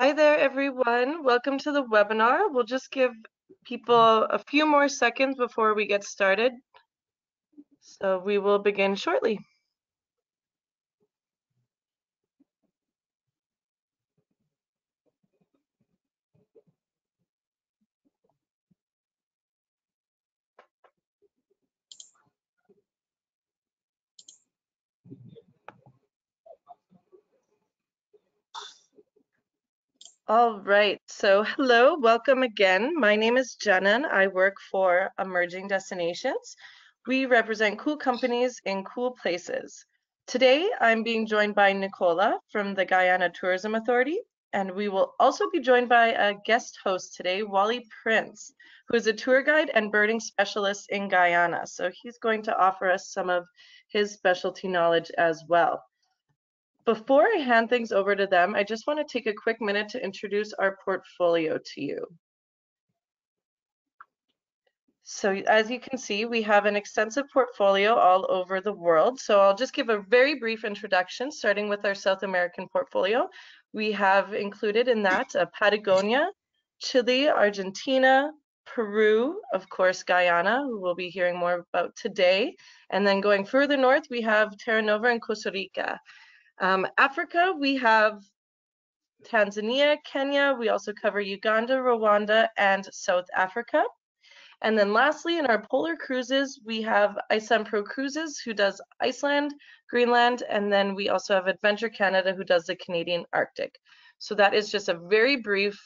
Hi there, everyone. Welcome to the webinar. We'll just give people a few more seconds before we get started. So we will begin shortly. All right, so hello, welcome again. My name is Jenna and I work for Emerging Destinations. We represent cool companies in cool places. Today, I'm being joined by Nicola from the Guyana Tourism Authority, and we will also be joined by a guest host today, Wally Prince, who is a tour guide and birding specialist in Guyana. So he's going to offer us some of his specialty knowledge as well. Before I hand things over to them, I just want to take a quick minute to introduce our portfolio to you. So as you can see, we have an extensive portfolio all over the world. So I'll just give a very brief introduction, starting with our South American portfolio. We have included in that uh, Patagonia, Chile, Argentina, Peru, of course, Guyana, who we'll be hearing more about today. And then going further north, we have Terra Nova and Costa Rica. Um, Africa, we have Tanzania, Kenya. We also cover Uganda, Rwanda, and South Africa. And then lastly, in our polar cruises, we have Iceland Pro Cruises, who does Iceland, Greenland, and then we also have Adventure Canada, who does the Canadian Arctic. So that is just a very brief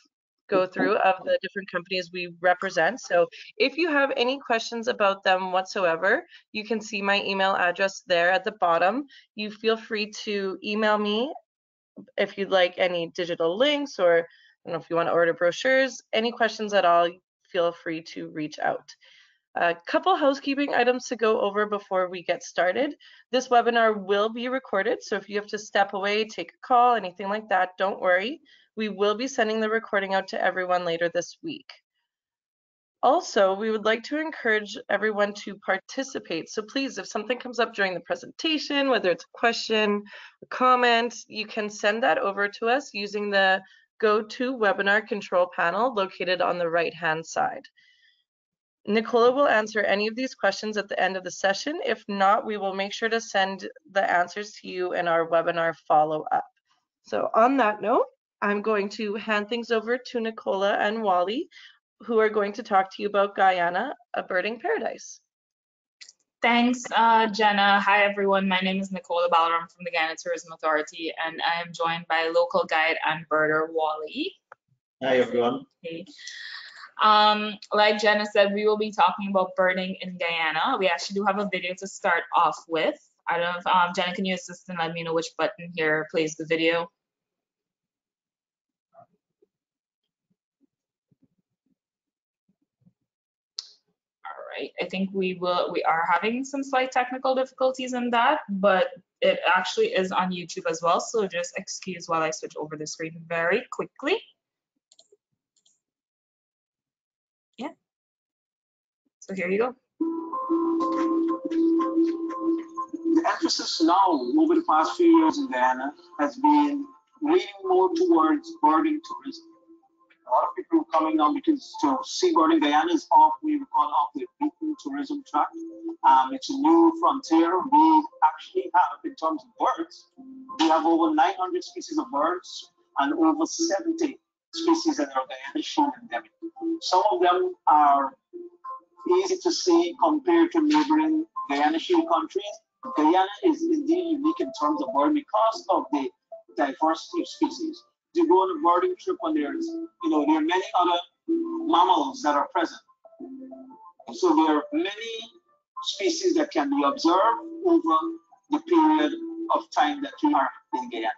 go through of the different companies we represent. So if you have any questions about them whatsoever, you can see my email address there at the bottom. You feel free to email me if you'd like any digital links or I don't know if you want to order brochures, any questions at all, feel free to reach out. A couple housekeeping items to go over before we get started. This webinar will be recorded, so if you have to step away, take a call, anything like that, don't worry. We will be sending the recording out to everyone later this week. Also, we would like to encourage everyone to participate. So please, if something comes up during the presentation, whether it's a question, a comment, you can send that over to us using the GoToWebinar control panel located on the right-hand side. Nicola will answer any of these questions at the end of the session. If not, we will make sure to send the answers to you in our webinar follow-up. So on that note, I'm going to hand things over to Nicola and Wally, who are going to talk to you about Guyana, a birding paradise. Thanks, uh, Jenna. Hi, everyone. My name is Nicola Balaram from the Guyana Tourism Authority, and I am joined by local guide and birder Wally. Hi, everyone. Hey. Um, like Jenna said, we will be talking about birding in Guyana. We actually do have a video to start off with. I don't know if um, Jenna, can you assist and let me know which button here plays the video? right? I think we will, we are having some slight technical difficulties in that, but it actually is on YouTube as well. So just excuse while I switch over the screen very quickly. Here you go. The emphasis now over the past few years in Guyana has been leaning more towards birding tourism a lot of people are coming now because to see birding Guyana is off, we call off the beaten tourism track. Um, it's a new frontier. We actually have, in terms of birds, we have over 900 species of birds and over 70 species that are Guyana shown endemic. Some of them are easy to see compared to neighboring Guyana shield countries. Guyana is indeed unique in terms of birding because of the diversity of species you go on a birding trip and there's, you know, there are many other mammals that are present. So there are many species that can be observed over the period of time that you are in Guyana.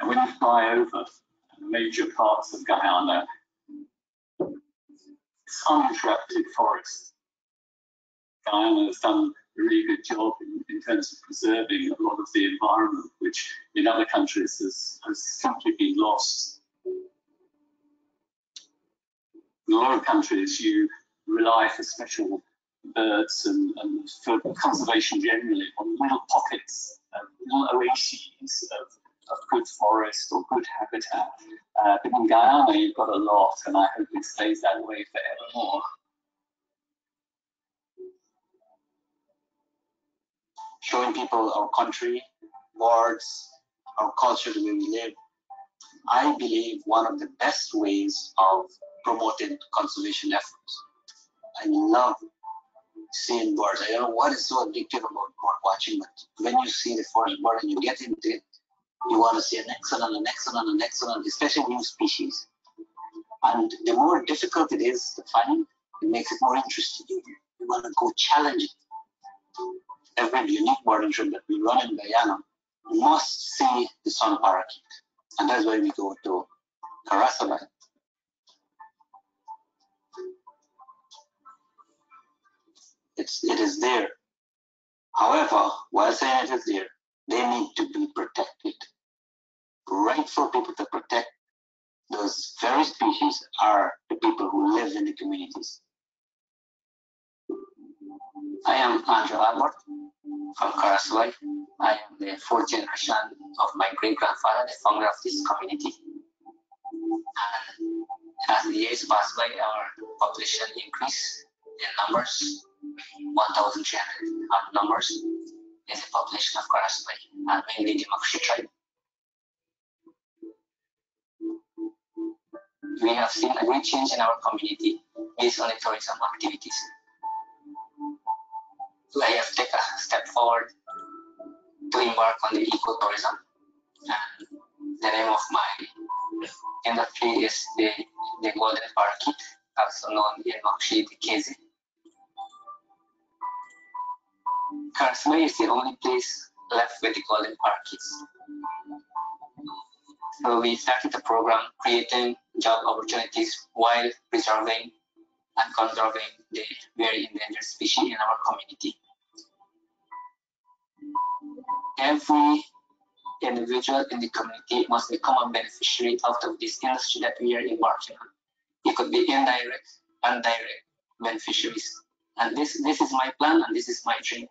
And when you fly over major parts of Guyana, it's uninterrupted forest Guyana has done a really good job in, in, terms of preserving a lot of the environment, which in other countries has, has simply been lost. In a lot of countries, you rely for special birds and, and for conservation generally on little pockets, um, little oases of, of good forest or good habitat. Uh, but in Guyana, you've got a lot, and I hope it stays that way forevermore. Showing people our country, words, our culture, the way we live. I believe one of the best ways of promoting conservation efforts. I love seeing birds. I don't know what is so addictive about bird watching, but when you see the forest bird and you get into it, you want to see an excellent, an excellent, an excellent, especially new species. And the more difficult it is to find, it makes it more interesting. You, want to go challenge it. Every unique birding trip that we run in Guyana must see the sun parakeet. And that's why we go to Karasabai. It's, it is there. However, while saying it is there, they need to be protected. Rightful people to protect those very species are the people who live in the communities. I am Andrew Albert from Karasabai. I am the fourth generation of my great grandfather, the founder of this community. And as the years pass by, our population increase in numbers. 1,300 numbers is the population of Karasabai, and mainly the Macushi tribe. We have seen a great change in our community based on the tourism activities. I have taken a step forward to embark on the ecotourism. And the name of my industry is the, the golden parakeet, also known in Macushi the Kezi. Is the only place left with the golden parakeets. So we started the program creating job opportunities while preserving and conserving the very endangered species in our community. Every individual in the community must become a beneficiary out of this industry that we are embarking on. It could be indirect and direct beneficiaries. And this, this is my plan and this is my dream.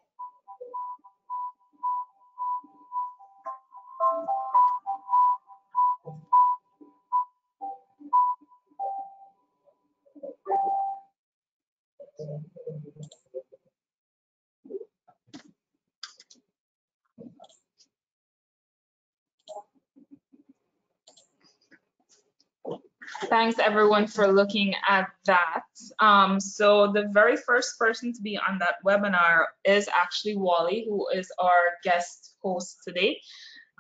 Thanks everyone for looking at that. Um, so the very first person to be on that webinar is actually Wally, who is our guest host today.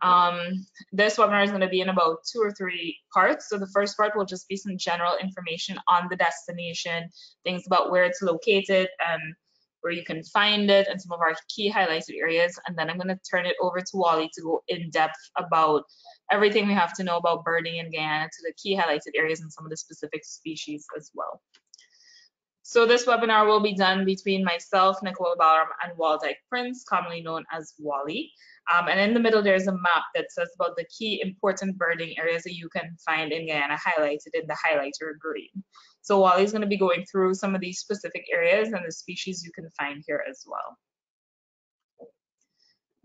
Um, this webinar is going to be in about two or three parts. So the first part will just be some general information on the destination, things about where it's located and where you can find it and some of our key highlighted areas. And then I'm going to turn it over to Wally to go in depth about everything we have to know about birding in Guyana to the key highlighted areas and some of the specific species as well. So this webinar will be done between myself, Nicole Balaram, and Waldeck Prince, commonly known as Wally. Um, and in the middle, there's a map that says about the key important birding areas that you can find in Guyana highlighted in the highlighter green. So Wally's going to be going through some of these specific areas and the species you can find here as well.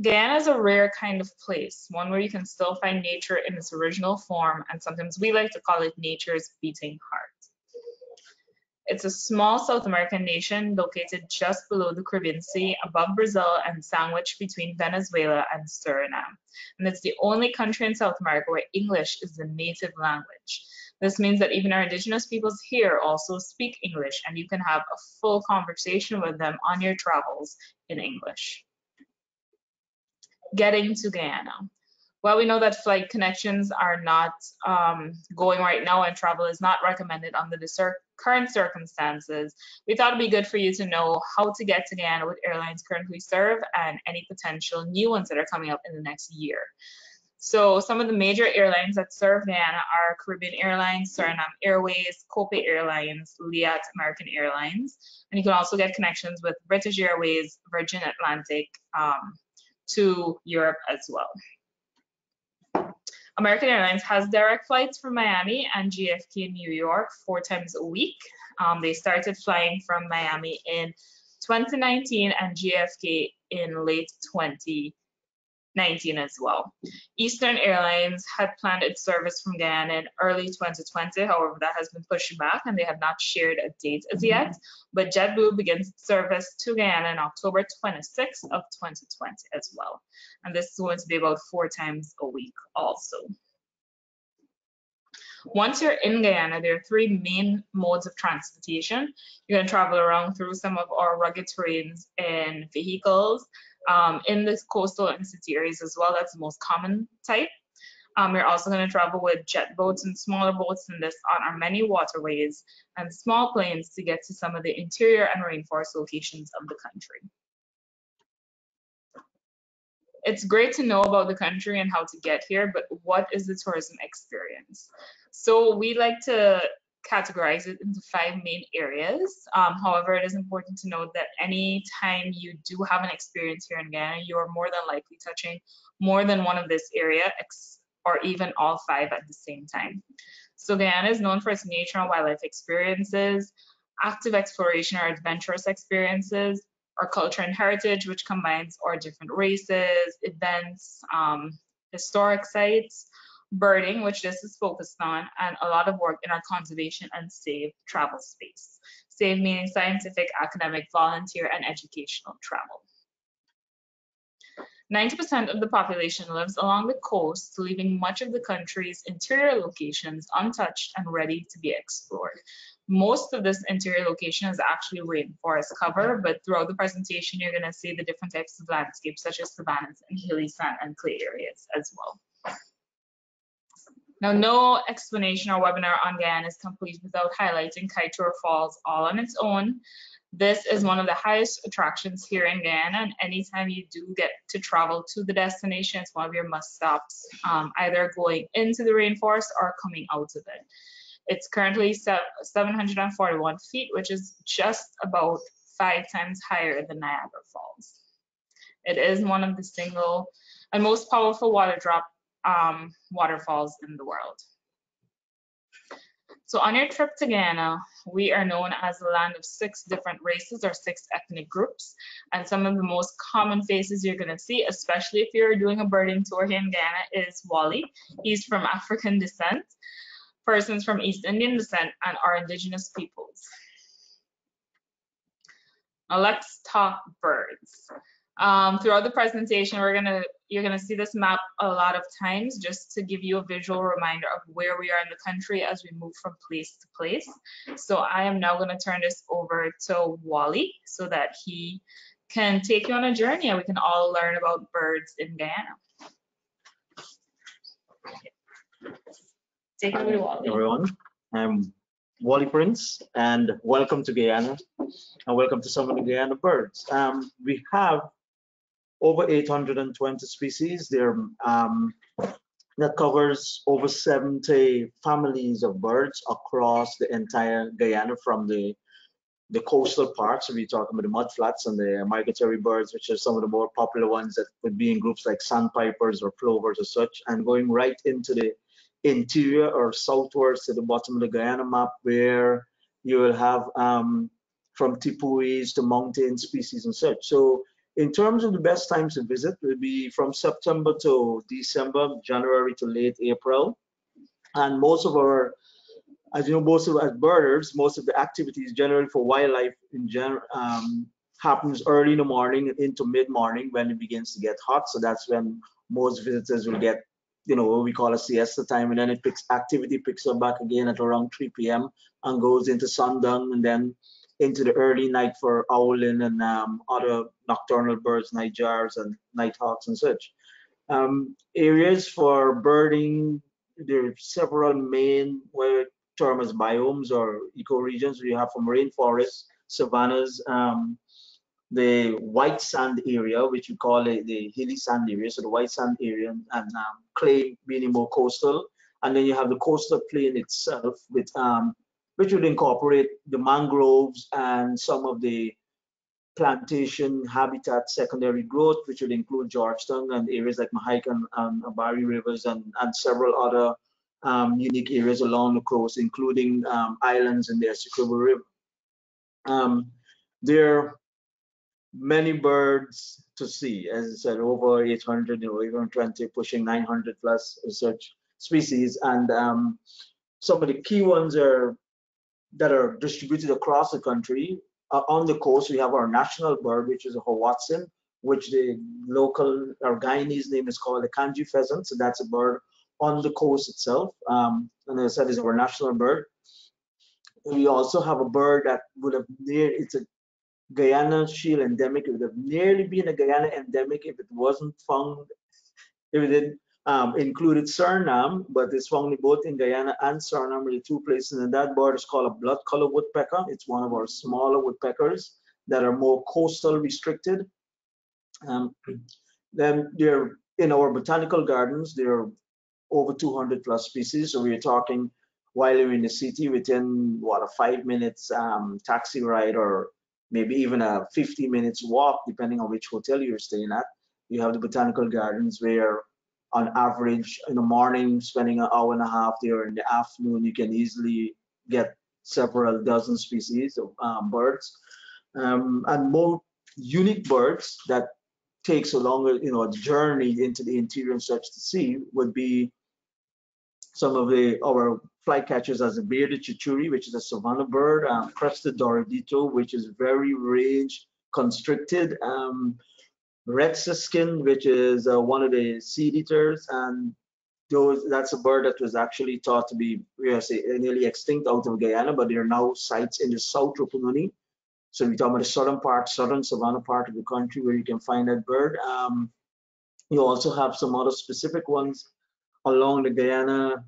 Guyana is a rare kind of place, one where you can still find nature in its original form, and sometimes we like to call it nature's beating heart. It's a small South American nation located just below the Caribbean Sea, above Brazil, and sandwiched between Venezuela and Suriname. And it's the only country in South America where English is the native language. This means that even our indigenous peoples here also speak English, and you can have a full conversation with them on your travels in English getting to Guyana. Well, we know that flight connections are not um, going right now and travel is not recommended under the current circumstances. We thought it'd be good for you to know how to get to Guyana with airlines currently serve and any potential new ones that are coming up in the next year. So some of the major airlines that serve Guyana are Caribbean Airlines, Suriname Airways, Copa Airlines, Liat American Airlines, and you can also get connections with British Airways, Virgin Atlantic, um, to Europe as well. American Airlines has direct flights from Miami and JFK in New York four times a week. Um, they started flying from Miami in 2019 and JFK in late 2019 as well. Eastern Airlines had planned its service from Guyana in early 2020. However, that has been pushed back and they have not shared a date as mm-hmm. yet. But JetBlue begins service to Guyana in October 26th of 2020 as well. And this is going to be about four times a week also. Once you're in Guyana, there are three main modes of transportation. You're gonna travel around through some of our rugged terrains in vehicles, um, in the coastal and city areas as well. That's the most common type. Um, you're also gonna travel with jet boats and smaller boats in this on our many waterways and small planes to get to some of the interior and rainforest locations of the country it's great to know about the country and how to get here, but what is the tourism experience? So we like to categorize it into five main areas. Um, however, it is important to note that any time you do have an experience here in Guyana, you are more than likely touching more than one of this area or even all five at the same time. So Guyana is known for its nature and wildlife experiences, active exploration or adventurous experiences, our culture and heritage, which combines our different races, events, um, historic sites, birding, which this is focused on, and a lot of work in our conservation and SAVE travel space. SAVE meaning scientific, academic, volunteer, and educational travel. 90% of the population lives along the coast, leaving much of the country's interior locations untouched and ready to be explored. Most of this interior location is actually rainforest cover, but throughout the presentation, you're gonna see the different types of landscapes, such as savannas and hilly sand and clay areas as well. Now, no explanation or webinar on Guyana is complete without highlighting Kaieteur Falls all on its own. This is one of the highest attractions here in Guyana, and anytime you do get to travel to the destination, it's one of your must stops, um, either going into the rainforest or coming out of it. It's currently 741 feet, which is just about five times higher than Niagara Falls. It is one of the single and most powerful water drop um, waterfalls in the world. So on your trip to Guyana, we are known as the land of six different races or six ethnic groups. And some of the most common faces you're gonna see, especially if you're doing a birding tour here in Guyana, is Wally. He's from African descent persons from East Indian descent and our indigenous peoples. Now let's talk birds. Um, throughout the presentation, we're gonna you're gonna see this map a lot of times just to give you a visual reminder of where we are in the country as we move from place to place. So I am now gonna turn this over to Wally so that he can take you on a journey and we can all learn about birds in Guyana. Take away, Wally. everyone. I'm Wally Prince, and welcome to Guyana, and welcome to some of the Guyana birds. Um, we have over 820 species. There um, that covers over 70 families of birds across the entire Guyana, from the the coastal parts. We're talking about the mudflats and the migratory birds, which are some of the more popular ones that would be in groups like sandpipers or plovers or such, and going right into the interior or southwards to the bottom of the Guyana map where you will have um, from tepuis to mountain species and such. So in terms of the best times to visit will be from September to December, January to late April. And most of our, as you know, most of as birders, most of the activities generally for wildlife in general um, happens early in the morning into mid-morning when it begins to get hot. So that's when most visitors will get you know what we call a siesta time and then it picks activity picks up back again at around 3 p.m and goes into sundown and then into the early night for owling and um, other nocturnal birds night jars and nighthawks and such um, areas for birding there are several main what term as biomes or ecoregions we have from rainforests savannas um, the white sand area, which we call it the hilly sand area, so the white sand area, and um, clay being more coastal. And then you have the coastal plain itself, with um, which would incorporate the mangroves and some of the plantation habitat secondary growth, which would include Georgetown and areas like Mahaic and, and Abary rivers and, and several other um, unique areas along the coast, including um, islands in the Essequibo River. Um, there are many birds to see. As I said, over 800, you know, even 20, pushing 900 plus such species. And um, some of the key ones are that are distributed across the country. Uh, on the coast, we have our national bird, which is a Hoatzin, which the local or Guyanese name is called the Canje pheasant. So that's a bird on the coast itself. Um, and as I said, is our national bird. We also have a bird that would have near, it's a Guyana shield endemic. It would have nearly been a Guyana endemic if it wasn't found, if it um, included Suriname, but it's found both in Guyana and Suriname, the two places. And that bird is called a blood color woodpecker. It's one of our smaller woodpeckers that are more coastal restricted. Um, then they're in our botanical gardens, there are over 200 plus species. So we're talking while you're in the city within what a five minutes um, taxi ride or maybe even a 50 minutes walk, depending on which hotel you're staying at. You have the botanical gardens where on average in the morning, spending an hour and a half there in the afternoon, you can easily get several dozen species of um, birds. Um, and more unique birds that takes a longer, you know, journey into the interior and such to see would be some of the our flycatchers as a bearded tachuri, which is a savanna bird, um, crested dorado, which is very range constricted, um, red siskin, which is uh, one of the seed eaters, and those that's a bird that was actually thought to be say nearly extinct out of Guyana, but there are now sites in the South. So we talk about the southern part, southern savanna part of the country where you can find that bird. Um, you also have some other specific ones along the Guyana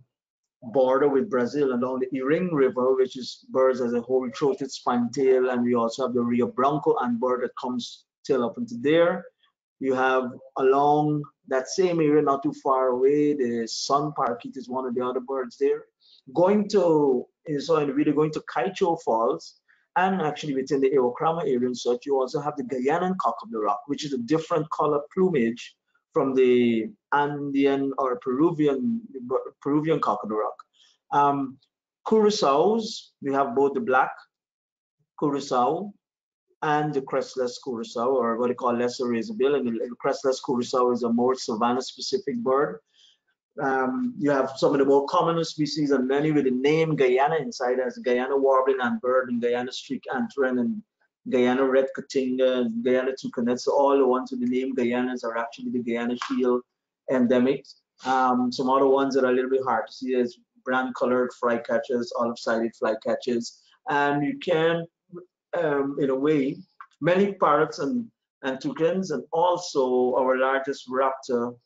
border with Brazil along the Ireng River, which is birds as a hoary-throated spinetail, and we also have the Rio Branco antbird that comes till up into there. You have along that same area, not too far away, the sun parakeet is one of the other birds there. Going to, so in the video, going to Kaieteur Falls, and actually within the Iwokrama area and such, you also have the Guianan cock of the rock, which is a different color plumage from the Andean or Peruvian Peruvian cock of the rock. Um, we have both the black curassow and the crestless curassow, or what they call lesser razorbill. And the crestless curassow is a more savanna-specific bird. Um, you have some of the more common species and many with the name Guyana inside as Guyana warbling antbird and Guyana streak antwren and Guyana red cotinga, Guyana toucanet. So all the ones with the name Guyanas are actually the Guyana shield endemics. Um, some other ones that are a little bit hard to see is brown colored flycatchers, olive sided flycatchers. And you can, um, in a way, many parrots and, and toucans, and also our largest raptor,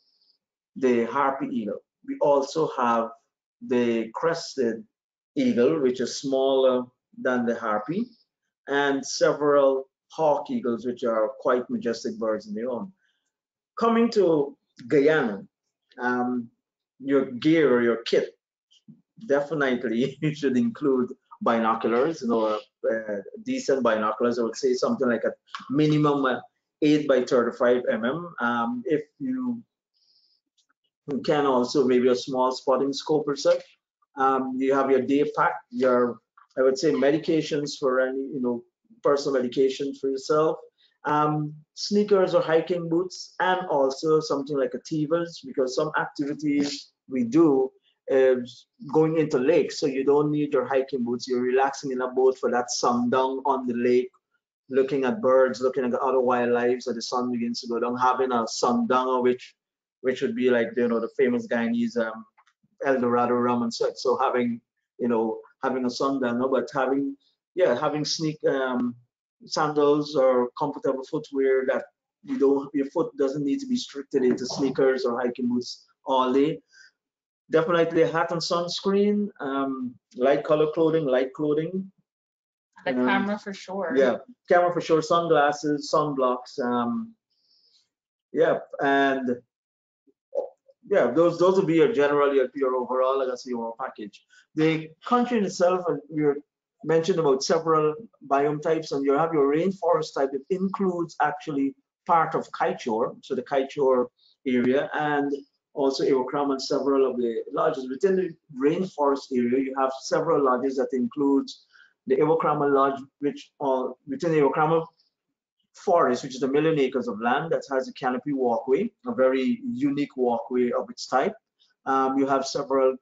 the harpy eagle. We also have the crested eagle, which is smaller than the harpy and several hawk eagles, which are quite majestic birds in their own. Coming to Guyana, um, your gear or your kit, definitely you should include binoculars, you know, uh, decent binoculars. I would say something like a minimum uh, 8 by 35 mm. Um, if you can also maybe a small spotting scope or such. Um, you have your day pack, your I would say medications for any, you know, personal medication for yourself, um, sneakers or hiking boots, and also something like a Tevas, because some activities we do is going into lakes, so you don't need your hiking boots. You're relaxing in a boat for that sundown on the lake, looking at birds, looking at other wildlife as the sun begins to go down, having a sundowner, which which would be like you know the famous Guyanese um, El Dorado rum and such. So having you know having a sundowner, but having yeah having sneak um, sandals or comfortable footwear that you don't your foot doesn't need to be restricted into sneakers or hiking boots all day. Definitely a hat and sunscreen, um, light color clothing, light clothing. The Um, camera for sure. Yeah, camera for sure, sunglasses, sunblocks. Um, yeah, and yeah, those those would be your generally your, your overall, like I say, your package. The country in itself, and you mentioned about several biome types, and you have your rainforest type. It includes actually part of Kaieteur, so the Kaieteur area, and also Iwokrama and several of the lodges. Within the rainforest area, you have several lodges that includes the Iwokrama Lodge, which uh, within the Iwokrama forest, which is a million acres of land that has a canopy walkway, a very unique walkway of its type. Um, you have several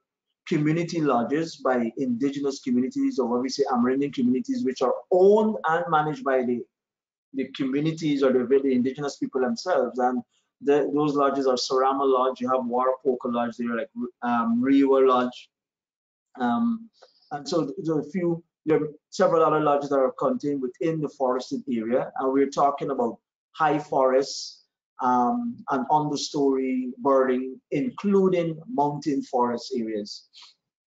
community lodges by indigenous communities or what we say Amerindian communities, which are owned and managed by the, the communities or the, the indigenous people themselves. And the, those lodges are Surama Lodge, you have Warapoka Lodge there, like um, Rewa Lodge. Um, and so there are a few, there are several other lodges that are contained within the forested area. And we're talking about high forests, um, and understory birding, including mountain forest areas,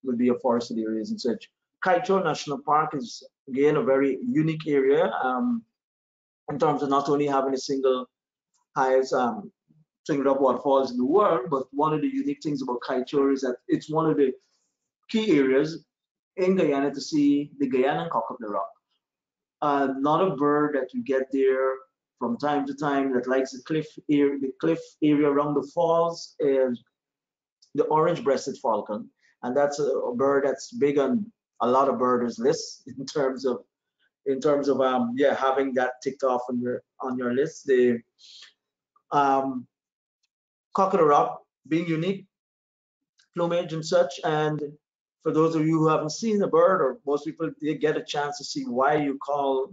would be a forested areas and such. Kaieteur National Park is again a very unique area um, in terms of not only having a single highest um, single up waterfalls in the world, but one of the unique things about Kaieteur is that it's one of the key areas in Guyana to see the Guianan cock of the rock. Uh, not a bird that you get there from time to time that likes the cliff area, the cliff area around the falls is the orange-breasted falcon, and that's a, a, bird that's big on a lot of birders lists in terms of in terms of um yeah having that ticked off on your on your list. The um rock being unique plumage and such, and for those of you who haven't seen the bird, or most people they get a chance to see why you call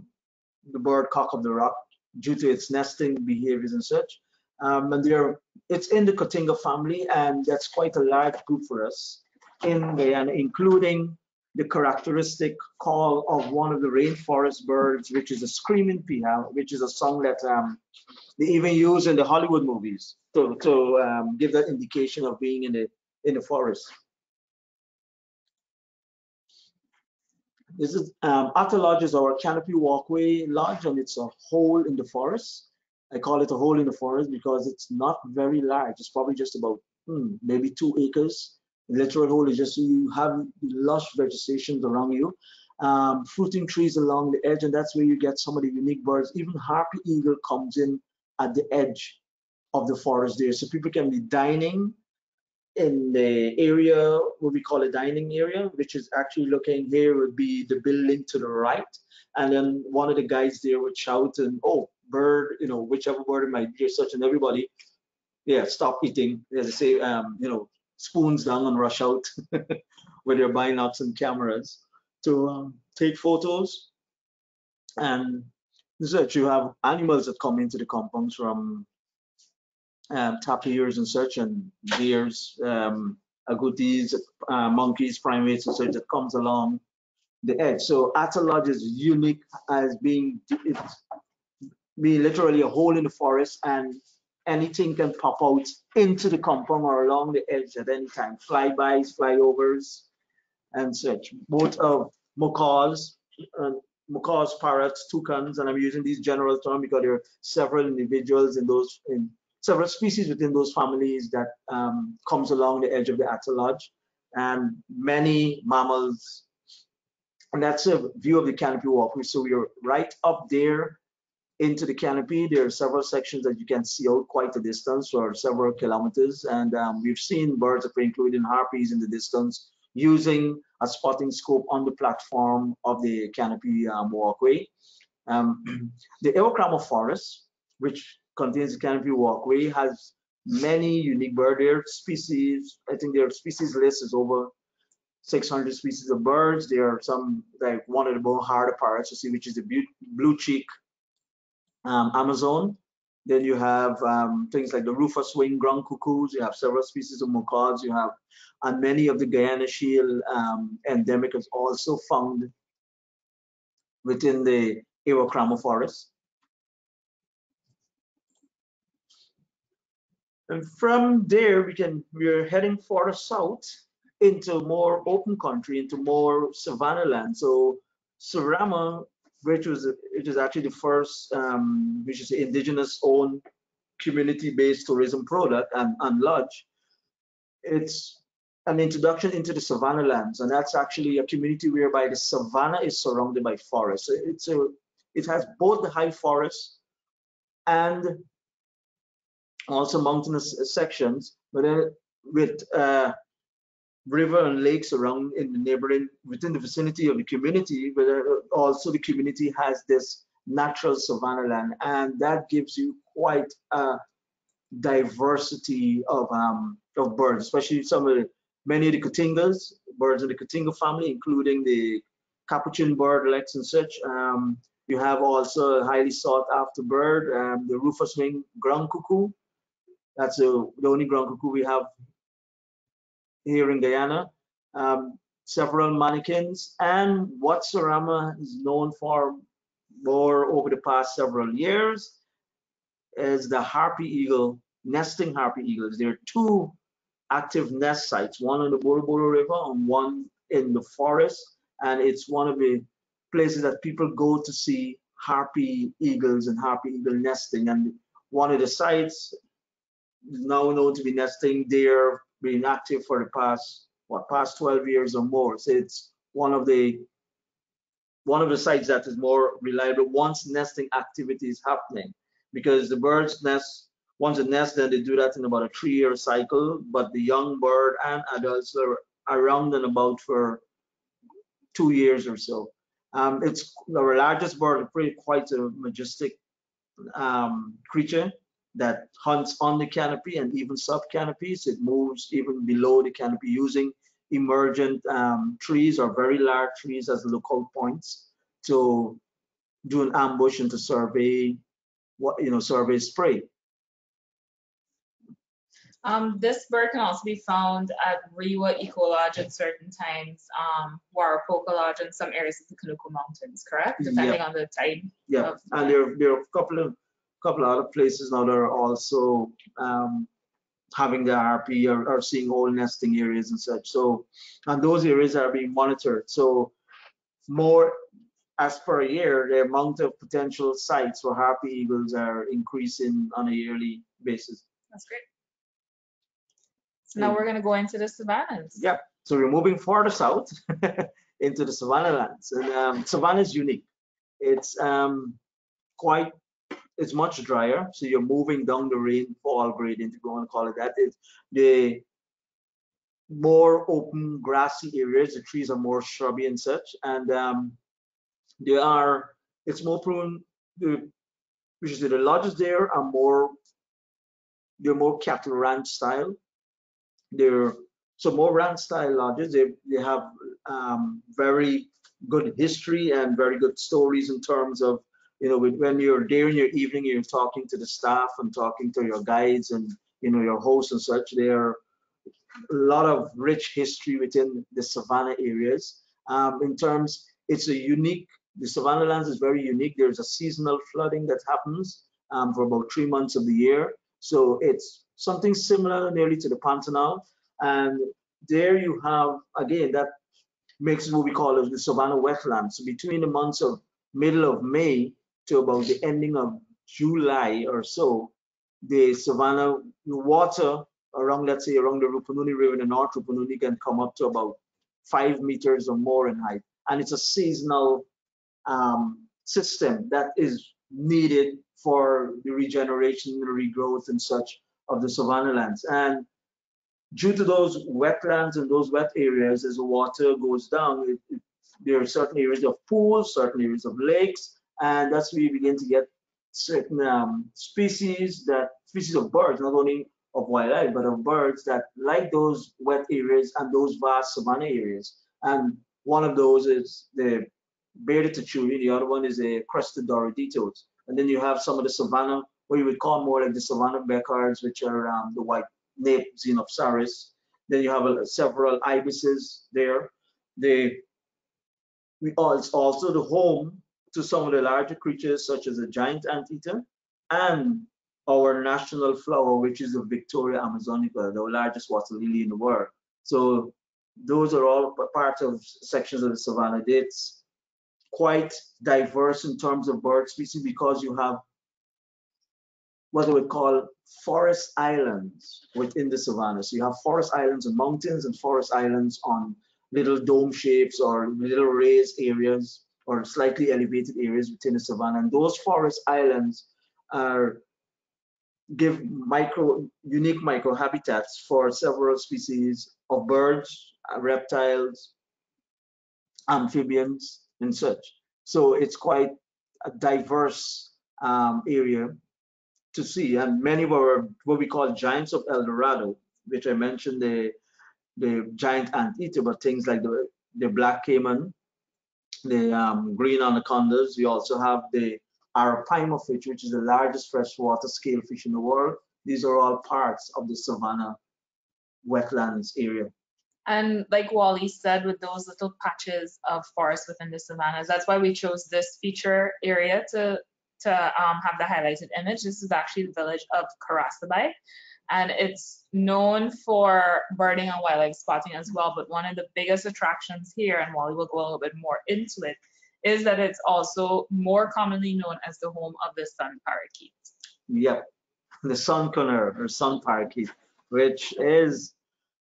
the bird cock of the rock due to its nesting behaviors and such. Um, and there, it's in the Cotinga family, and that's quite a large group for us in including the characteristic call of one of the rainforest birds, which is a screaming piha, which is a song that um, they even use in the Hollywood movies to, to um, give that indication of being in the in the forest. This is um, Atta Lodge is our canopy walkway lodge, and it's a hole in the forest. I call it a hole in the forest because it's not very large. It's probably just about hmm, maybe two acres. The literal hole is just so you have lush vegetation around you, um, fruiting trees along the edge, and that's where you get some of the unique birds. Even harpy eagle comes in at the edge of the forest there, so people can be dining in the area what we call a dining area, which is actually looking here would be the building to the right. And then one of the guys there would shout and oh, bird, you know, whichever bird it might be, such and everybody, yeah, stop eating. As I say, um, you know, spoons down and rush out with their binocs and cameras to um, take photos. And such you have animals that come into the compounds from um, tapirs and such, and deers, um, agoutis, uh, monkeys, primates, and such that comes along the edge. So Atta Lodge is unique as being it's being literally a hole in the forest, and anything can pop out into the compound or along the edge at any time. Flybys, flyovers, and such. Both of macaws, uh, macaws, parrots, toucans, and I'm using these general terms because there are several individuals in those in several species within those families that um, comes along the edge of the Lodge and many mammals. And that's a view of the canopy walkway. So we are right up there into the canopy. There are several sections that you can see out quite a distance or several kilometers. And um, we've seen birds including harpies in the distance, using a spotting scope on the platform of the canopy um, walkway. Um, the Iwokrama forest, which contains the canopy walkway, has many unique bird species. I think their species list is over 600 species of birds. There are some, like one of the more harder parrots to see, which is the blue cheek um, Amazon. Then you have um, things like the rufous wing ground cuckoos. You have several species of macaws. You have, and many of the Guyana shield um, endemic is also found within the Iwokrama forest. And from there, we can we're heading further south into more open country, into more savanna land. So Surama, which was which is actually the first, um, which is indigenous owned community-based tourism product and, and lodge. It's an introduction into the savanna lands, and that's actually a community whereby the savanna is surrounded by forests. It's a it has both the high forest and also mountainous sections, but then with uh, river and lakes around in the neighboring, within the vicinity of the community, but also the community has this natural savanna land, and that gives you quite a diversity of um, of birds, especially some of the, many of the cotingas, birds in the cotinga family, including the capuchin bird, leks and such. Um, you have also a highly sought after bird, um, the rufous winged ground cuckoo. That's a, the only ground cuckoo we have here in Guyana. Um, several manakins and what Surama is known for more over the past several years is the harpy eagle, nesting harpy eagles. There are two active nest sites, one on the Bolo River and one in the forest. And it's one of the places that people go to see harpy eagles and harpy eagle nesting. And one of the sites now known to be nesting there, being active for the past, what, past 12 years or more. So it's one of the one of the sites that is more reliable once nesting activity is happening. Because the birds nest once it nest then they do that in about a three year cycle but the young bird and adults are around and about for two years or so. Um, it's our largest bird pretty quite a majestic um, creature that hunts on the canopy and even sub canopies it moves even below the canopy using emergent um, trees or very large trees as lookout points to do an ambush and to survey what you know survey spray. Um, this bird can also be found at Rewa Eco Lodge at certain times, um, Warapoka Lodge and some areas of the Kanuku Mountains, correct? Depending Yeah. on the tide. Yeah, and there there are a couple of couple of other places now that are also um, having the RP or, or seeing whole nesting areas and such. So, and those areas are being monitored. So, more as per year, the amount of potential sites for harpy eagles are increasing on a yearly basis. That's great. So now we're gonna go into the savannas. Yeah. So we're moving further south into the savanna lands, and um, savanna is unique. It's um, quite, it's much drier. So you're moving down the rainfall gradient, if you want to call it that. It's the more open grassy areas. The trees are more shrubby and such, and um, they are. It's more prone. The which is the lodges there are more. They're more cattle ranch style. They're so more ranch style lodges. They they have um, very good history and very good stories in terms of you know when- you're in your evening, you're talking to the staff and talking to your guides and you know your hosts and such. There are a lot of rich history within the savannah areas. Um, in terms, it's a unique. The savannah lands is very unique. There's a seasonal flooding that happens um, for about three months of the year. So it's something similar nearly to the Pantanal. And there you have, again, that makes what we call the savanna wetlands. So between the months of middle of May to about the ending of July or so, the savanna the water around, let's say, around the Rupununi River, the North Rupununi can come up to about five meters or more in height. And it's a seasonal um, system that is needed for the regeneration and regrowth and such of the savanna lands. And due to those wetlands and those wet areas, as the water goes down, it, it, there are certain areas of pools, certain areas of lakes, and that's where you begin to get certain um, species that species of birds, not only of wildlife, but of birds that like those wet areas and those vast savanna areas. And one of those is the bearded tachuri, the other one is a crested doraditos. And then you have some of the savanna, what you would call more like the savanna becards, which are um, the white nape xenopsaris. Then you have uh, several ibises there. They, we, oh, it's also the home to some of the larger creatures, such as a giant anteater and our national flower, which is the Victoria Amazonica, the largest water lily in the world. So those are all part of sections of the savanna. It's quite diverse in terms of bird species because you have what would call forest islands within the savanna. So you have forest islands and mountains and forest islands on little dome shapes or little raised areas or slightly elevated areas within the savanna. And those forest islands are give micro unique micro habitats for several species of birds, uh, reptiles, amphibians, and such. So it's quite a diverse um, area to see. And many were what we call giants of El Dorado, which I mentioned the the giant anteater, but things like the the black caiman, the um, green anacondas. We also have the arapaima fish, which is the largest freshwater scale fish in the world. These are all parts of the savanna wetlands area. And like Wally said, with those little patches of forest within the savannas, that's why we chose this feature area to to um, have the highlighted image. This is actually the village of Karasabai, and it's known for birding and wildlife spotting as well. But one of the biggest attractions here, and Wally will go a little bit more into it, is that it's also more commonly known as the home of the sun parakeet. Yep, the sun conure or sun parakeet, which is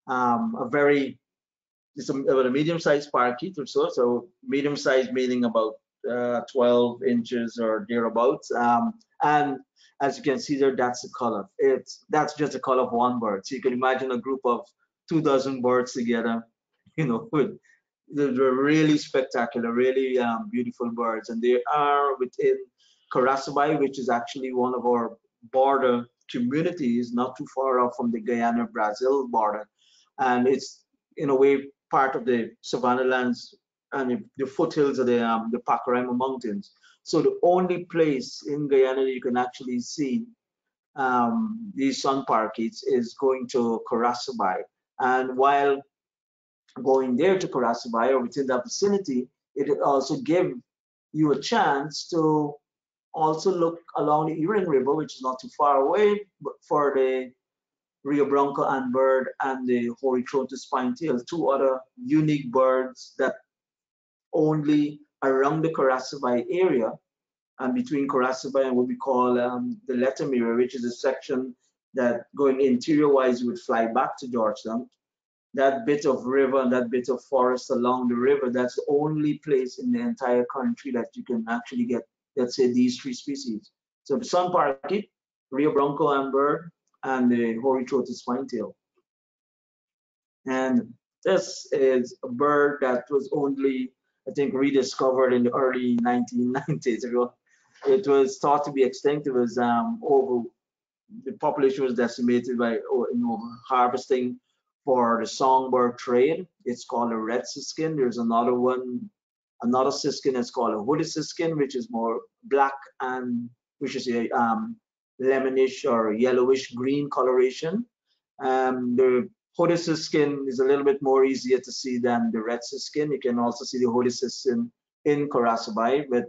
um, a very it's about a medium-sized parakeet or so. So medium-sized meaning about uh, 12 inches or thereabouts. Um, and as you can see there, that's the color. It's that's just the color of one bird. So you can imagine a group of two dozen birds together, you know, with they're really spectacular, really um, beautiful birds. And they are within Karasabai, which is actually one of our border communities, not too far off from the Guyana-Brazil border. And it's in a way part of the savanna lands and the foothills of the, um, the Pacaraima Mountains. So the only place in Guyana that you can actually see um, these sun parakeets is going to Karasabai. And while going there to Karasabai or within that vicinity, it also give you a chance to also look along the Ireng River, which is not too far away, but for the Rio Branco antbird and the hoary throated spine-tail, two other unique birds that only around the Karasabai area and between Karasabai and what we call um, the Lethem area, which is a section that going interior wise you would fly back to Georgetown. That bit of river and that bit of forest along the river, that's the only place in the entire country that you can actually get, let's say, these three species. So sun parakeet, Rio Branco antbird, and the hoary throated spine-tail. And this is a bird that was only I think rediscovered in the early 1990s. It was thought to be extinct. It was um, over the population was decimated by you know harvesting for the songbird trade. It's called a red siskin. There's another one, another siskin that's called a hooded siskin, which is more black and which is a um, lemonish or yellowish green coloration. Um, the hooded skin is a little bit more easier to see than the red siskin. You can also see the hooded siskin in Karasabai, but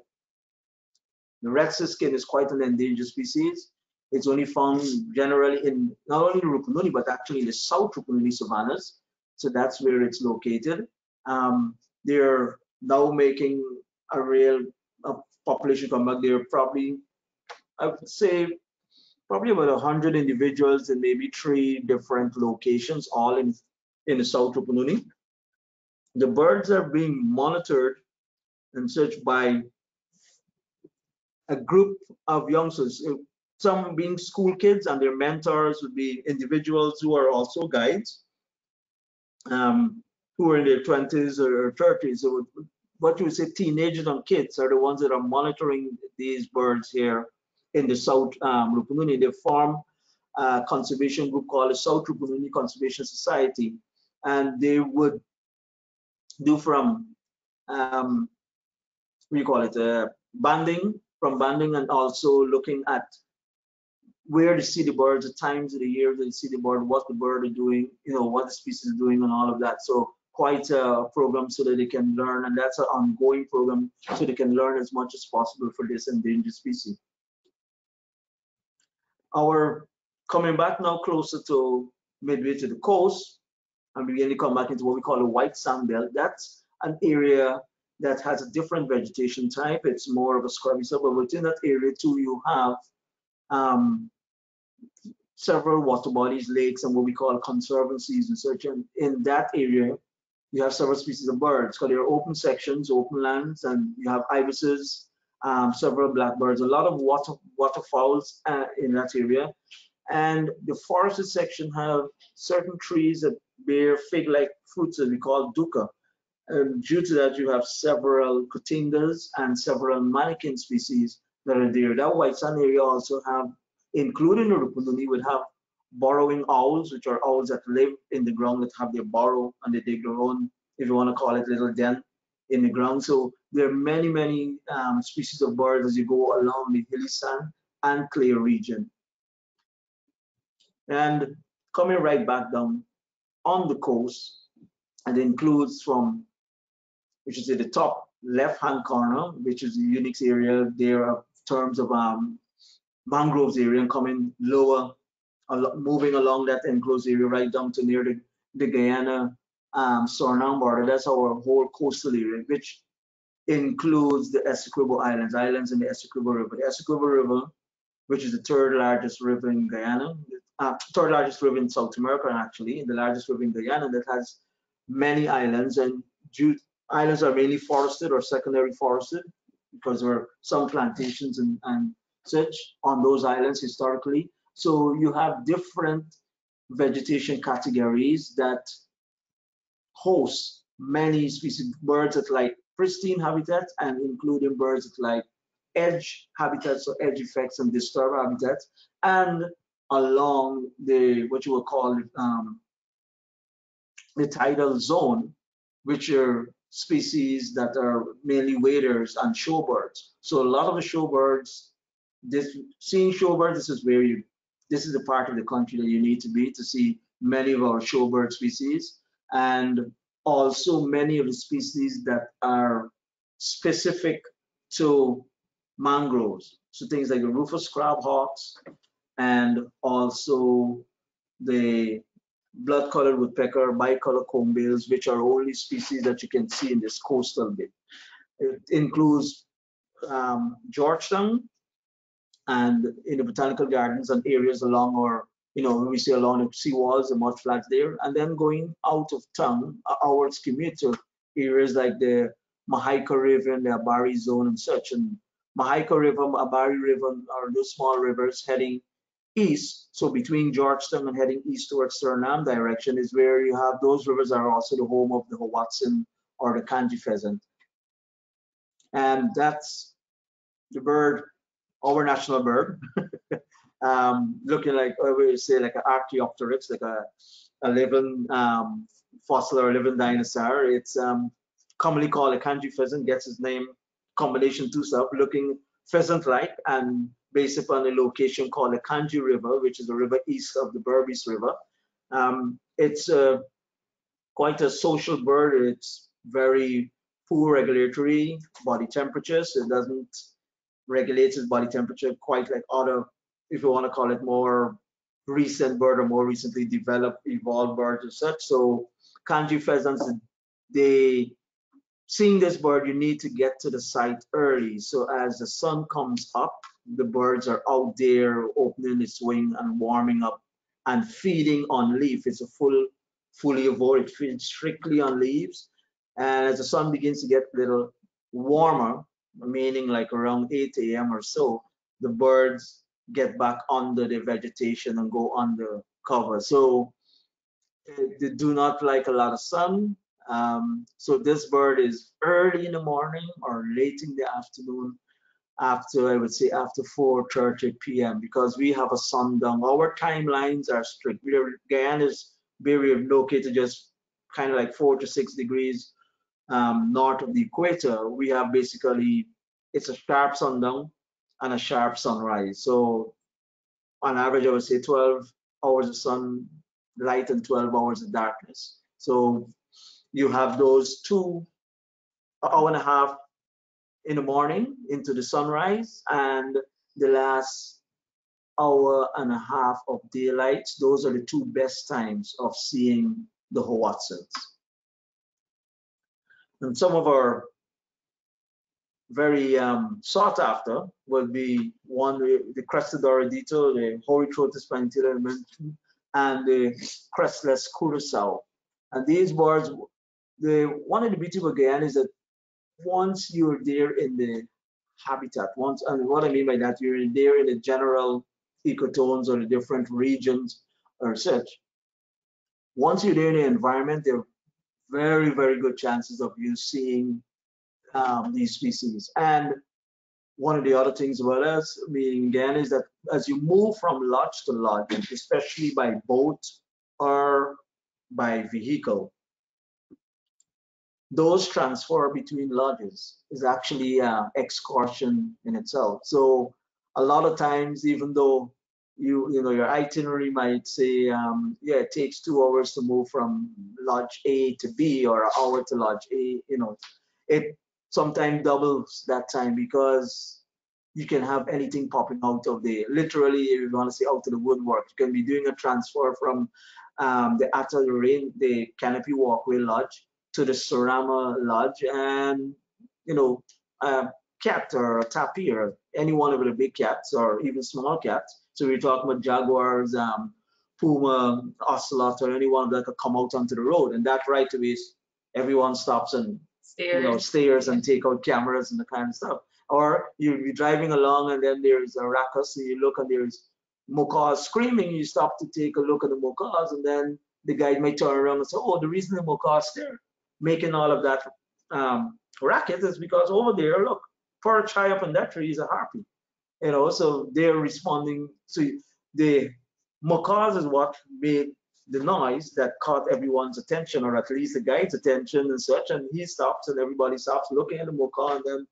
the red siskin is quite an endangered species. It's only found generally in not only Rupununi, but actually in the South Rupununi savannas. So that's where it's located. Um, they're now making a real a population come back. They're probably, I would say, probably about 100 individuals in maybe three different locations, all in, in the South Rupununi. The birds are being monitored and searched by a group of youngsters, some being school kids and their mentors would be individuals who are also guides, um, who are in their 20s or 30s. So what you would say teenagers and kids are the ones that are monitoring these birds here in the South um, Rupununi. They form a conservation group called the South Rupununi Conservation Society, and they would do from um, what do you call it, uh, banding, from banding, and also looking at where to see the birds, the times of the year that you see the bird, what the bird is doing, you know, what the species is doing, and all of that. So quite a program so that they can learn, and that's an ongoing program so they can learn as much as possible for this endangered species our coming back now closer to midway to the coast and beginning to come back into what we call a white sand belt. That's an area that has a different vegetation type. It's more of a scrubby but within that area too, you have um, several water bodies, lakes, and what we call conservancies and such. And in that area, you have several species of birds. So there are open sections, open lands, and you have ibises, um, several blackbirds, a lot of water waterfowls uh, in that area. And the forested section have certain trees that bear fig-like fruits that we call dukkha. um, due to that, you have several cotingas and several manakin species that are there. That white sand area also have, including the Rupununi, would have burrowing owls, which are owls that live in the ground that have their burrow and they dig their own, if you want to call it, little den in the ground. So there are many, many um, species of birds as you go along the hilly sand and clay region. And coming right back down on the coast, and includes from which is at the top left-hand corner, which is the Unix area there are terms of um, mangroves area and coming lower, moving along that enclosed area right down to near the, the Guyana um, Suriname border. That's our whole coastal area, which includes the Essequibo Islands, islands in the Essequibo River. The Essequibo River, which is the third largest river in Guyana, uh, third largest river in South America, actually, and the largest river in Guyana that has many islands. And due, islands are mainly forested or secondary forested because there are some plantations and, and such on those islands historically. So you have different vegetation categories that host many species birds that like pristine habitats and including birds like edge habitats or edge effects and disturbed habitats and along the what you would call um, the tidal zone which are species that are mainly waders and shorebirds. So a lot of the shorebirds, this seeing shorebirds, this is where you, this is the part of the country that you need to be to see many of our shorebird species, and also many of the species that are specific to mangroves. So things like the rufous crab hawks, and also the blood-colored woodpecker, bicolor conebills, which are only species that you can see in this coastal bit. It includes um, Georgetown and in the botanical gardens and areas along or you know we see a along the seawalls, the mud flats there, and then going out of town, uh, our commute to areas like the Mahaica River and the Abary Zone and such. And Mahaica River, Abary River are those small rivers heading east, so between Georgetown and heading east towards Suriname direction is where you have those rivers are also the home of the Hoatzin or the Canje pheasant. And that's the bird, our national bird, um, looking like, I would say like an Archaeopteryx, like a, a living um, fossil or living dinosaur. It's um, commonly called a Canje pheasant, gets its name combination two stuff, looking pheasant-like and based upon a location called the Canje River, which is a river east of the Berbice River. Um, it's uh, quite a social bird. It's very poor regulatory body temperatures. It doesn't regulate its body temperature quite like other, if you want to call it more recent bird or more recently developed, evolved birds and such. So Canje pheasants, they seeing this bird, you need to get to the site early. So as the sun comes up, the birds are out there opening its wing and warming up and feeding on leaf. It's a full fully folivore. It feeds strictly on leaves. And as the sun begins to get a little warmer, meaning like around 8 a.m. or so, the birds get back under the vegetation and go under cover. So they do not like a lot of sun. Um, so this bird is early in the morning or late in the afternoon after, I would say after 4.30 p.m. because we have a sundown. Our timelines are strict. We are, Guyana is very located just kind of like four to six degrees um, north of the equator. We have basically, it's a sharp sundown and a sharp sunrise. So on average, I would say 12 hours of sunlight and 12 hours of darkness. So you have those two hour and a half in the morning into the sunrise and the last hour and a half of daylight. Those are the two best times of seeing the Hoatzins. And some of our very um, sought after would be one, the crested Doradito, the hoary throated spiny-tailed and the crestless curassow. And these birds the one of the beauty Guyana is that once you're there in the habitat, once and what I mean by that, you're there in the general ecotones or the different regions or such. Once you're there in the environment, there are very, very good chances of you seeing um, these species. And one of the other things about us being again is that as you move from lodge to lodge, especially by boat or by vehicle, those transfer between lodges is actually an excursion in itself. So a lot of times, even though you you know your itinerary might say, um, yeah, it takes two hours to move from lodge A to B or an hour to lodge A, you know, it sometimes doubles that time because you can have anything popping out of the literally if you want to say out of the woodwork. You can be doing a transfer from um, the Atta Rain, the Canopy Walkway Lodge to the Surama Lodge and you know a cat or a tapir, any one of the big cats or even small cats. So we're talking about jaguars, um, puma, ocelot, or anyone that could come out onto the road. And that right away, everyone stops and you know stares and take out cameras and the kind of stuff. Or you'll be driving along and then there's a raccoon, and you look and there's macaws screaming. You stop to take a look at the macaws, and then the guy might turn around and say, "Oh, the reason the macaws there making all of that um, racket is because over there, look, perch high up in that tree is a harpy. You know, so they're responding. So the macaws is what made the noise that caught everyone's attention, or at least the guide's attention and such. And he stops, and everybody stops looking at the macaw, and then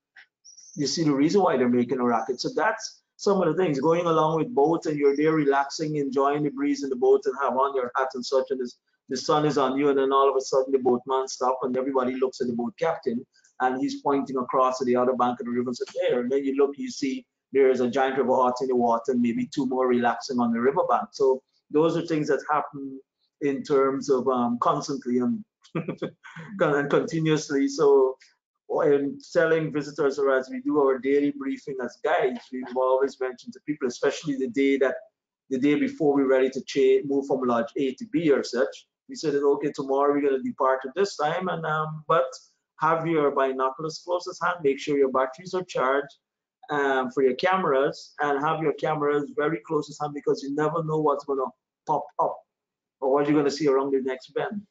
you see the reason why they're making a racket. So that's some of the things. Going along with boats, and you're there relaxing, enjoying the breeze in the boat, and have on your hat and such, and this the sun is on you, and then all of a sudden the boatman stops and everybody looks at the boat captain and he's pointing across to the other bank of the river and says, there. And then you look, you see there is a giant river otter in the water and maybe two more relaxing on the riverbank. So those are things that happen in terms of um, constantly and, and continuously. So in telling visitors or as we do our daily briefing as guides, we've always mentioned to people, especially the day that the day before we're ready to change, move from lodge A to B or such, we said that okay tomorrow we're going to depart at this time and um, but have your binoculars close at hand make sure your batteries are charged um, for your cameras and have your cameras very close at hand because you never know what's going to pop up or what are you're going to see around the next bend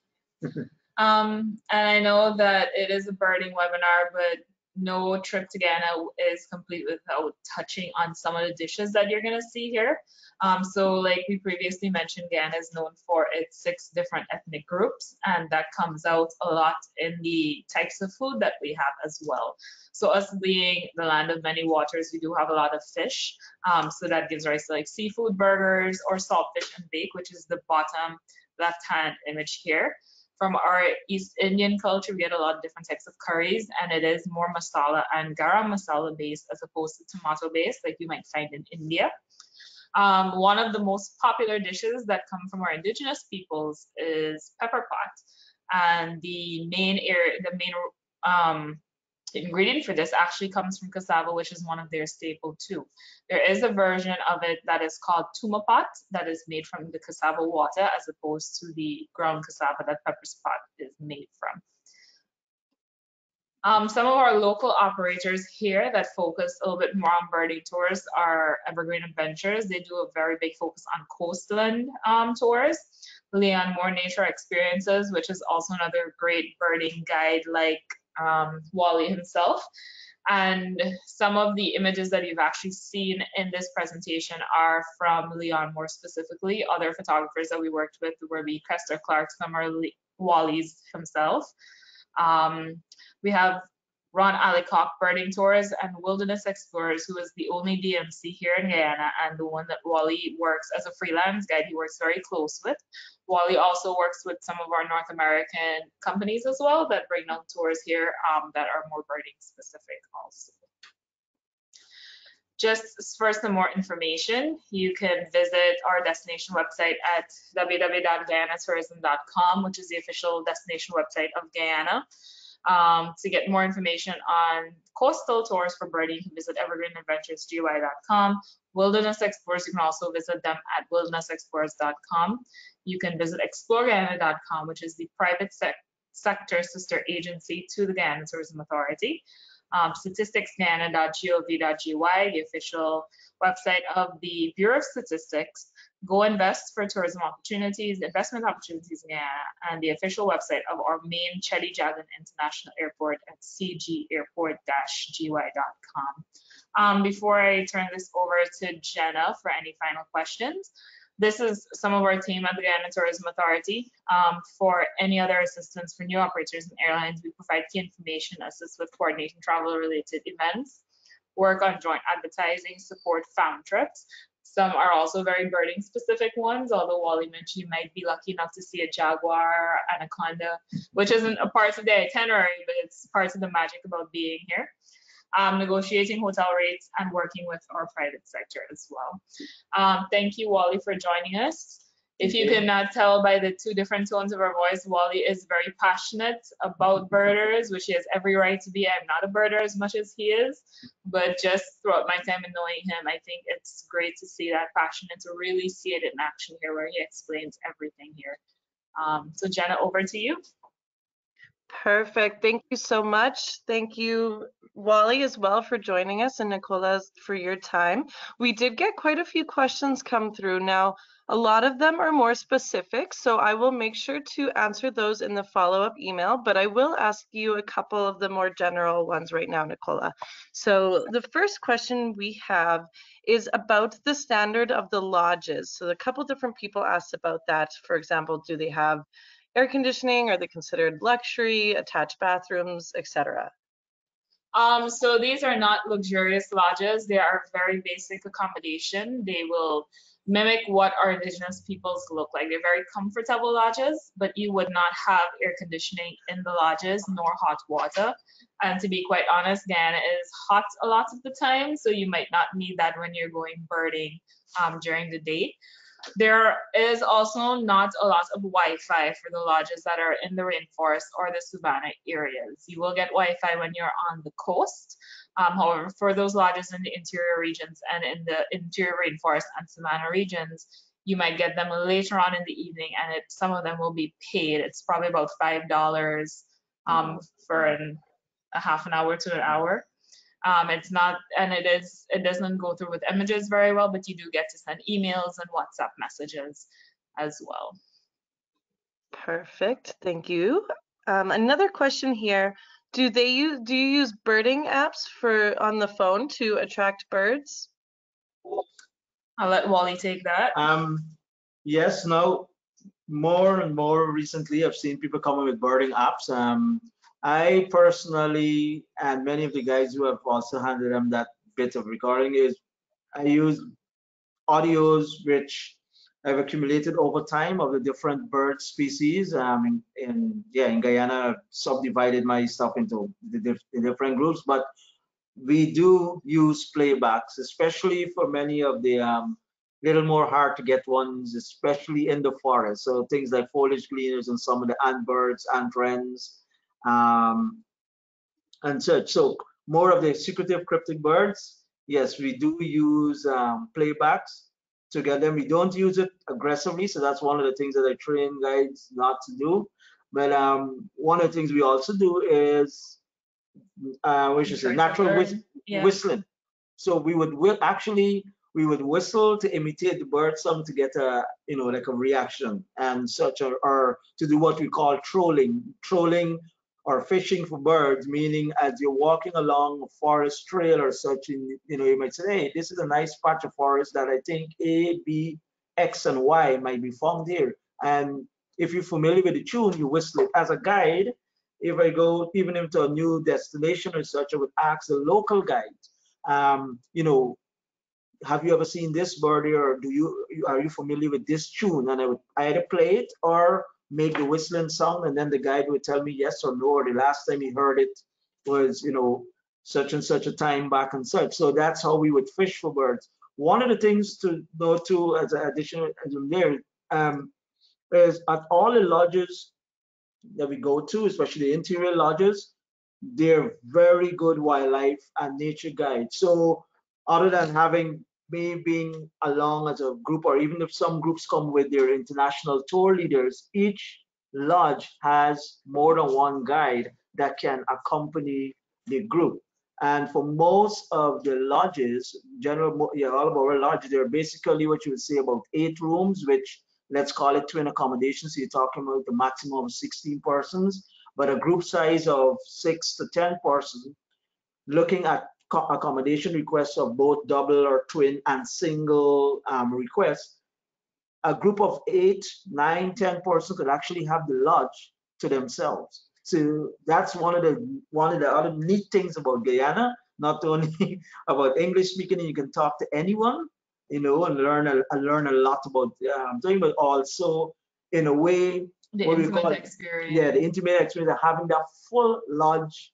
um and i know that it is a birding webinar but no trip to Guyana is complete without touching on some of the dishes that you're going to see here. Um, so like we previously mentioned, Guyana is known for its six different ethnic groups, and that comes out a lot in the types of food that we have as well. So us being the land of many waters, we do have a lot of fish. Um, so that gives rise to like seafood burgers or saltfish and bake, which is the bottom left-hand image here from our East Indian culture, we get a lot of different types of curries, and it is more masala and garam masala based as opposed to tomato based, like you might find in India. Um, one of the most popular dishes that come from our indigenous peoples is pepper pot, and the main area, the main um, the ingredient for this actually comes from cassava, which is one of their staple too. There is a version of it that is called tumapat that is made from the cassava water as opposed to the ground cassava that pepper's pot is made from. Um, some of our local operators here that focus a little bit more on birding tours are Evergreen Adventures. They do a very big focus on coastland um, tours. Leon Moore Nature Experiences, which is also another great birding guide like um, Wally himself. And some of the images that you've actually seen in this presentation are from Leon more specifically. Other photographers that we worked with were the Kester Clark, some are Wally's himself. Um, we have Ron Allicock Birding Tours and Wilderness Explorers, who is the only DMC here in Guyana and the one that Wally works as a freelance guide. He works very close with. Wally also works with some of our North American companies as well that bring on tours here um, that are more birding specific also. Just for some more information, you can visit our destination website at www.guyanatourism.com, which is the official destination website of Guyana. Um, to get more information on coastal tours for birding, you can visit evergreenadventuresgy.com. Wilderness Explorers, you can also visit them at wildernessexplorers.com. You can visit exploreguyana.com, which is the private sec sector sister agency to the Guyana Tourism Authority. Um, statisticsguyana.gov.gy, the official website of the Bureau of Statistics. Go Invest for tourism opportunities, investment opportunities in Guyana, and the official website of our main Cheddi Jagan International Airport at cgairport-gy.com. Um, before I turn this over to Jenna for any final questions, this is some of our team at the Guyana Tourism Authority. Um, for any other assistance for new operators and airlines, we provide key information, assist with coordinating travel related events, work on joint advertising, support farm trips. Some are also very birding specific ones, although Wally mentioned you might be lucky enough to see a jaguar, anaconda, which isn't a part of the itinerary, but it's part of the magic about being here um, negotiating hotel rates, and working with our private sector as well. Um, thank you, Wally, for joining us. If you can not tell by the two different tones of her voice, Wally is very passionate about birders, which he has every right to be. I'm not a birder as much as he is, but just throughout my time in knowing him, I think it's great to see that passion and to really see it in action here where he explains everything here. Um, so Jenna, over to you. Perfect. Thank you so much. Thank you, Wally, as well for joining us and Nicola for your time. We did get quite a few questions come through. Now, a lot of them are more specific, so I will make sure to answer those in the follow-up email, but I will ask you a couple of the more general ones right now, Nicola. So the first question we have is about the standard of the lodges. So a couple different people asked about that. For example, do they have air conditioning? Are they considered luxury, attached bathrooms, etc.? Um, so these are not luxurious lodges. They are very basic accommodation. They will mimic what our indigenous peoples look like. They're very comfortable lodges, but you would not have air conditioning in the lodges nor hot water. And to be quite honest, Guyana is hot a lot of the time, so you might not need that when you're going birding um, during the day. There is also not a lot of Wi-Fi for the lodges that are in the rainforest or the savanna areas. You will get Wi-Fi when you're on the coast. Um, however, for those lodges in the interior regions and in the interior rainforest and savanna regions, you might get them later on in the evening and it, some of them will be paid. It's probably about $5 um, for an, a half an hour to an hour. Um, it's not, and it is, it doesn't go through with images very well, but you do get to send emails and WhatsApp messages as well. Perfect, thank you. Um, another question here, do they use, do you use birding apps for on the phone to attract birds? I'll let Wally take that. Um, yes, no. more and more recently, I've seen people coming with birding apps. Um, I personally, and many of the guys who have also handed them that bit of recording is I use audios which I've accumulated over time of the different bird species. Um, in, in yeah, in Guyana, I've subdivided my stuff into the, diff the different groups, but we do use playbacks, especially for many of the um, little more hard to get ones, especially in the forest. So things like foliage gleaners and some of the ant birds, ant wrens, um, and such. So more of the secretive cryptic birds, yes, we do use um, playbacks to get them. We don't use it aggressively, so that's one of the things that I train guides not to do. But um, one of the things we also do is, uh, which is natural whist yeah. whistling. So we would will actually we would whistle to imitate the bird song to get a you know like a reaction and such or, or to do what we call trolling. Trolling or fishing for birds, meaning as you're walking along a forest trail or such, and you know, you might say, hey, this is a nice patch of forest that I think A, B, X, and Y might be found here. And if you're familiar with the tune, you whistle it. As a guide, if I go even into a new destination or such, I would ask the local guide, um, you know, have you ever seen this birdie or do you are you familiar with this tune? And I would either play it or make the whistling sound and then the guide would tell me yes or no or the last time he heard it was you know such and such a time back and such. So that's how we would fish for birds. One of the things to know too as an additional as there um, is at all the lodges that we go to especially the interior lodges they're very good wildlife and nature guides. So other than having being along as a group, or even if some groups come with their international tour leaders, each lodge has more than one guide that can accompany the group. And for most of the lodges, general, yeah, all of our lodges, they're basically what you would say about eight rooms, which let's call it twin accommodation. So you're talking about the maximum of 16 persons, but a group size of six to 10 persons, looking at accommodation requests of both double or twin and single um, requests, a group of eight, nine, ten 10 persons could actually have the lodge to themselves. So that's one of the one of the other neat things about Guyana. Not only about English speaking, and you can talk to anyone, you know, and learn a and learn a lot about um, doing, but also in a way, The What you call it? experience. yeah, the intimate experience of having that full lodge,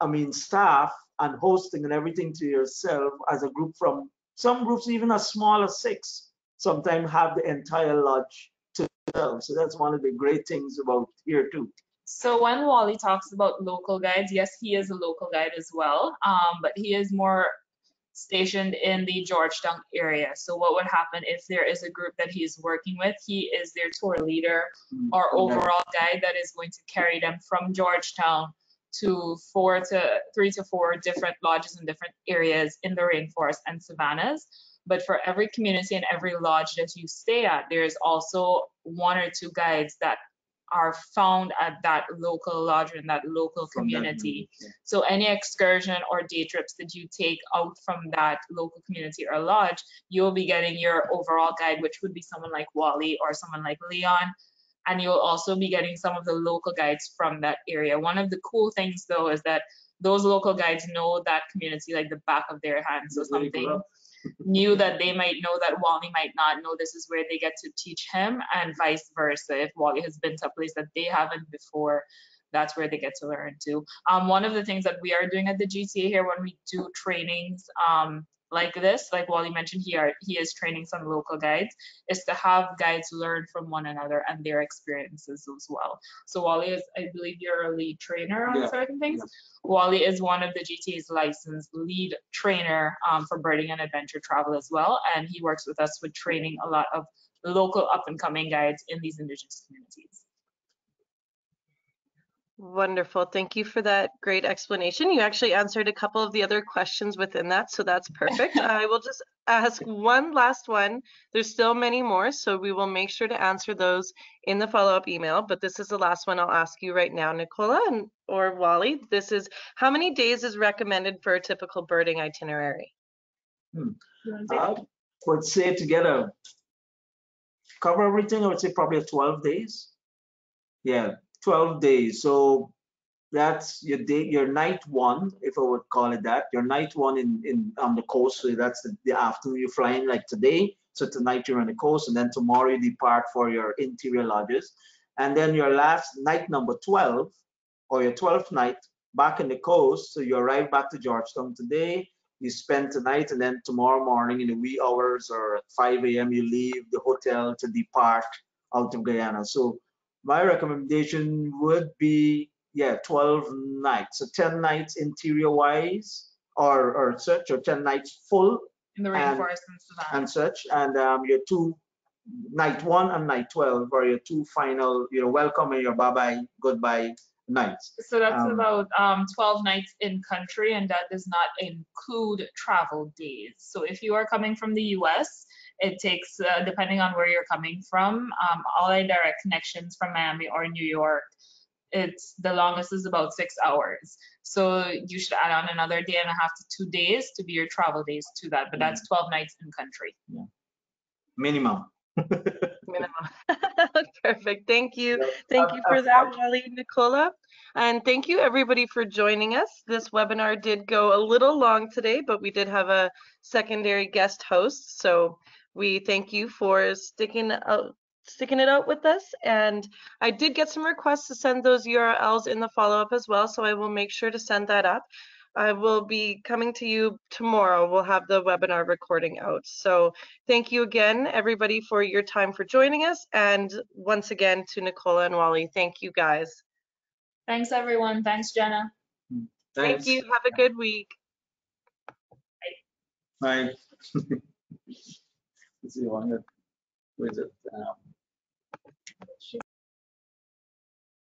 I mean, staff and hosting and everything to yourself as a group from some groups even as small as six sometimes have the entire lodge to themselves. So that's one of the great things about here too. So when Wally talks about local guides, yes, he is a local guide as well, um, but he is more stationed in the Georgetown area. So what would happen if there is a group that he's working with? He is their tour leader or overall guide that is going to carry them from Georgetown to four to three to four different lodges in different areas in the rainforest and savannas. But for every community and every lodge that you stay at, there is also one or two guides that are found at that local lodge or in that local that community. yeah. So any excursion or day trips that you take out from that local community or lodge, you'll be getting your overall guide, which would be someone like Wally or someone like Leon. And you'll also be getting some of the local guides from that area. One of the cool things though is that those local guides know that community like the back of their hands or something knew that they might know that Wally might not know, this is where they get to teach him and vice versa. If Wally has been to a place that they haven't before, that's where they get to learn too. Um, one of the things that we are doing at the GTA here when we do trainings um, like this, like Wally mentioned, he, are, he is training some local guides, is to have guides learn from one another and their experiences as well. So Wally is, I believe you're a lead trainer on Yeah, certain things. Wally is one of the GTA's licensed lead trainer um, for birding and adventure travel as well, and he works with us with training a lot of local up and coming guides in these indigenous communities. Wonderful. Thank you for that great explanation. You actually answered a couple of the other questions within that, so that's perfect. I will just ask one last one. There's still many more, so we will make sure to answer those in the follow-up email, but this is the last one I'll ask you right now, Nicola and or Wally. This is how many days is recommended for a typical birding itinerary? Hmm. I would say together, cover everything, I would say probably 12 days. Yeah, 12 days. So that's your day, your night one, if I would call it that, your night one in, in on the coast. So that's the, the afternoon you're flying like today. So tonight you're on the coast, and then tomorrow you depart for your interior lodges. And then your last night number 12 or your 12th night back in the coast. So you arrive back to Georgetown today you spend tonight and then tomorrow morning in the wee hours or at 5 a.m. you leave the hotel to depart out of Guyana. So my recommendation would be yeah 12 nights, so 10 nights interior wise or or such or 10 nights full In the rainforest and and such. and um, your two night one and night 12 or your two final your welcome and your bye bye goodbye nights. So that's um, about um, 12 nights in country, and that does not include travel days. So if you are coming from the US, it takes, uh, depending on where you're coming from, um, all our direct connections from Miami or New York, it's the longest is about six hours. So you should add on another day and a half to two days to be your travel days to that, but that's 12 nights in country. Yeah. Minimum. Minimum. Perfect. Thank you. Thank Uh, you uh, for that, Wally, Nicola. And thank you everybody for joining us. This webinar did go a little long today, but we did have a secondary guest host. So we thank you for sticking out, sticking it out with us. And I did get some requests to send those URLs in the follow-up as well. So I will make sure to send that up. I will be coming to you tomorrow. We'll have the webinar recording out. So thank you again, everybody, for your time for joining us. And once again, to Nicola and Wally, thank you guys. Thanks, everyone. Thanks, Jenna. Thank Thanks. you. Have a good week. Bye. Let's see, one, where is it? Um,